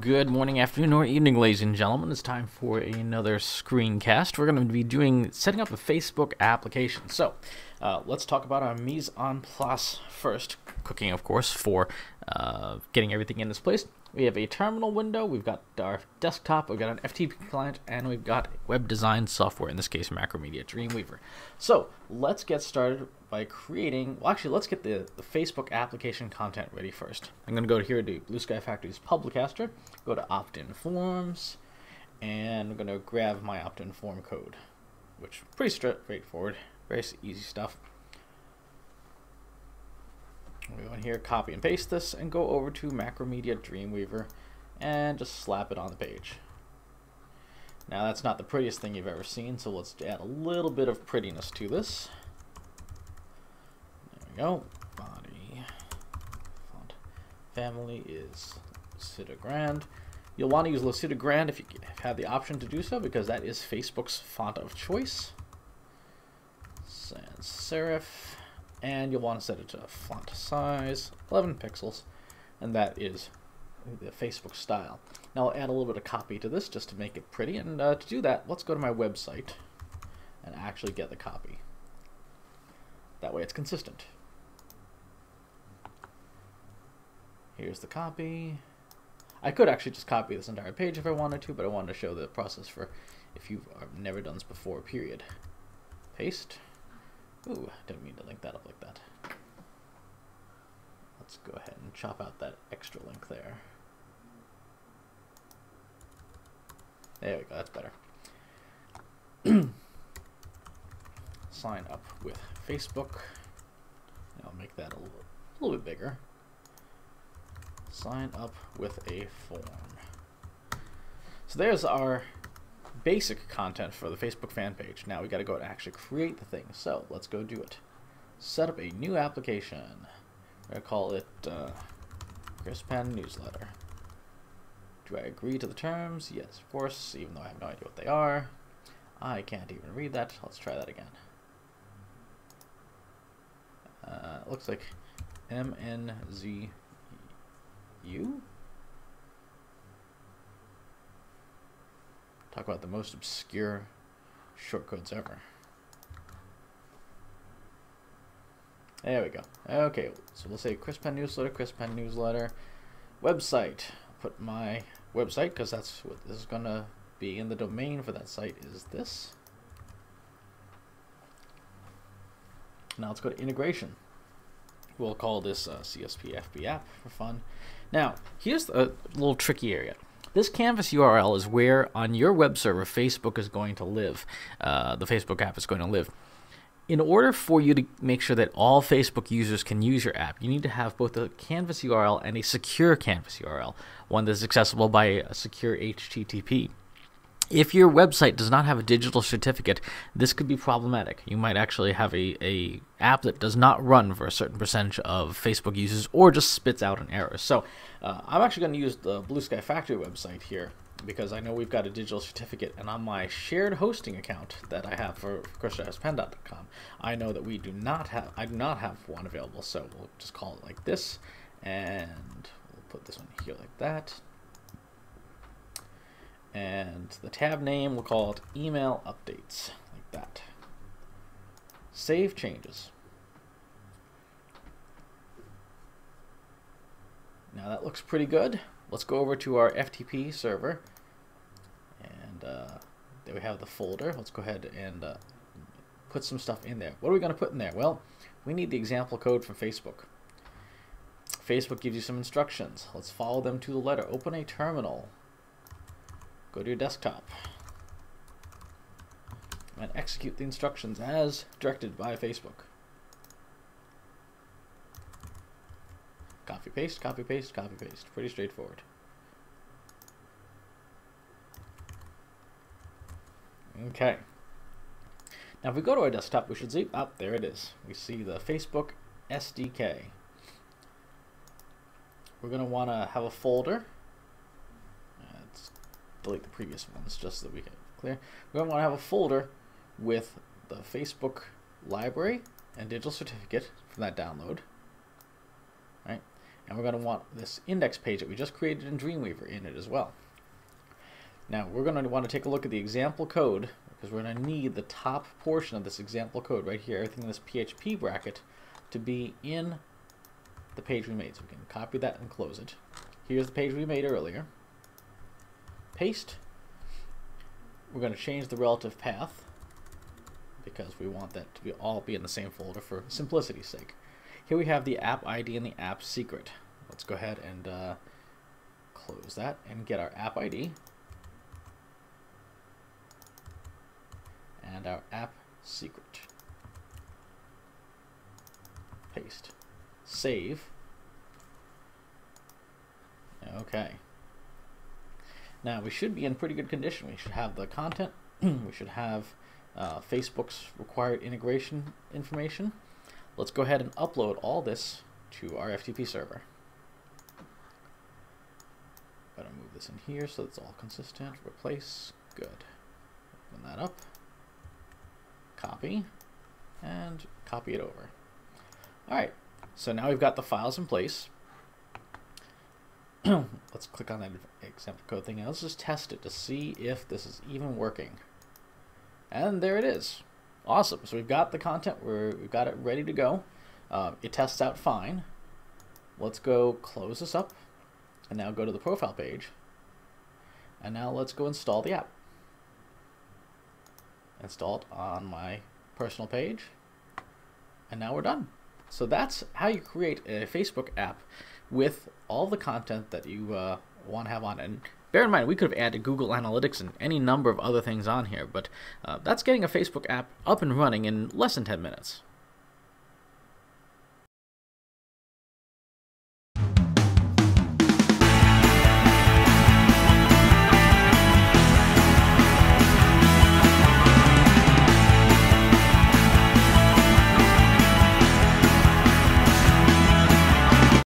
Good morning, afternoon, or evening, ladies and gentlemen. It's time for another screencast. We're going to be doing setting up a Facebook application. So, uh, let's talk about our mise en place first. Cooking, of course, for uh, getting everything in this place. We have a terminal window, we've got our desktop, we've got an FTP client, and we've got web design software, in this case Macromedia Dreamweaver. So let's get started by creating, well actually let's get the, the Facebook application content ready first. I'm going to go here to Blue Sky Factory's Publicaster, go to opt-in forms, and I'm going to grab my opt-in form code, which pretty straightforward, very easy stuff. We go in here, copy and paste this, and go over to Macromedia Dreamweaver and just slap it on the page. Now that's not the prettiest thing you've ever seen, so let's add a little bit of prettiness to this. There we go. Body font family is Lucida Grande. You'll want to use Lucida Grande if you have the option to do so, because that is Facebook's font of choice. Sans serif and you'll want to set it to a font size 11 pixels and that is the Facebook style. Now I'll add a little bit of copy to this just to make it pretty and uh, to do that let's go to my website and actually get the copy. That way it's consistent. Here's the copy. I could actually just copy this entire page if I wanted to, but I wanted to show the process for if you've uh, never done this before, period. Paste. Ooh, didn't mean to link that up like that. Let's go ahead and chop out that extra link there. There we go, that's better. Sign up with Facebook. I'll make that a little, a little bit bigger. Sign up with a form. So there's our basic content for the Facebook fan page. Now we got to go and actually create the thing. So let's go do it. Set up a new application. I'm going to call it uh, Chris Penn Newsletter. Do I agree to the terms? Yes, of course, even though I have no idea what they are. I can't even read that. Let's try that again. Uh, looks like MNZU? Talk about the most obscure shortcodes ever. There we go. Okay, so we'll say Chris Penn Newsletter, Chris Penn Newsletter, website. Put my website because that's what this is going to be in the domain for that site is this. Now let's go to integration. We'll call this uh, CSP FB app for fun. Now, here's a little tricky area. This canvas URL is where on your web server Facebook is going to live. Uh, the Facebook app is going to live. In order for you to make sure that all Facebook users can use your app, you need to have both a canvas URL and a secure canvas URL, one that's accessible by a secure HTTP. If your website does not have a digital certificate, this could be problematic. You might actually have a, a app that does not run for a certain percentage of Facebook users or just spits out an error. So uh, I'm actually going to use the Blue Sky Factory website here because I know we've got a digital certificate and on my shared hosting account that I have for ChristopherSPenn.com, I know that we do not have I do not have one available, so we'll just call it like this and we'll put this one here like that and the tab name, we'll call it email updates, like that. Save changes. Now that looks pretty good. Let's go over to our FTP server. And uh, there we have the folder. Let's go ahead and uh, put some stuff in there. What are we going to put in there? Well, we need the example code from Facebook. Facebook gives you some instructions. Let's follow them to the letter. Open a terminal. Go to your desktop and execute the instructions as directed by Facebook. Copy paste, copy paste, copy paste. Pretty straightforward. Okay. Now if we go to our desktop, we should see, oh, there it is. We see the Facebook SDK. We're going to want to have a folder delete the previous ones just so that we can clear. We're going to want to have a folder with the Facebook library and digital certificate from that download. Right? And we're going to want this index page that we just created in Dreamweaver in it as well. Now we're going to want to take a look at the example code because we're going to need the top portion of this example code right here, everything in this PHP bracket, to be in the page we made. So we can copy that and close it. Here's the page we made earlier. Paste. We're going to change the relative path because we want that to be all be in the same folder for simplicity's sake. Here we have the app ID and the app secret. Let's go ahead and uh, close that and get our app ID and our app secret. Paste. Save. Okay. Now we should be in pretty good condition. We should have the content. we should have uh, Facebook's required integration information. Let's go ahead and upload all this to our FTP server. Gotta move this in here so it's all consistent. Replace. Good. Open that up. Copy. And copy it over. Alright, so now we've got the files in place. Let's click on that example code thing and let's just test it to see if this is even working. And there it is. Awesome. So we've got the content. We're, we've got it ready to go. Uh, it tests out fine. Let's go close this up and now go to the profile page. And now let's go install the app. Install it on my personal page. And now we're done. So that's how you create a Facebook app with all the content that you uh, want to have on. And bear in mind, we could have added Google Analytics and any number of other things on here, but uh, that's getting a Facebook app up and running in less than 10 minutes.